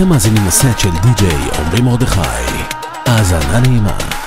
אתם מאזינים לסט של די.ג'יי עמרי מרדכי. האזנה נעימה.